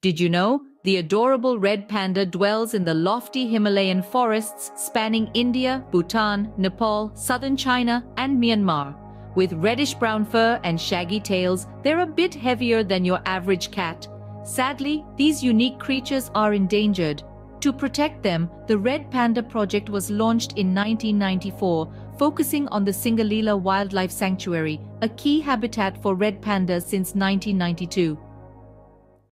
Did you know? The adorable red panda dwells in the lofty Himalayan forests spanning India, Bhutan, Nepal, southern China, and Myanmar. With reddish-brown fur and shaggy tails, they're a bit heavier than your average cat. Sadly, these unique creatures are endangered. To protect them, the Red Panda Project was launched in 1994, focusing on the Singalila Wildlife Sanctuary, a key habitat for red pandas since 1992.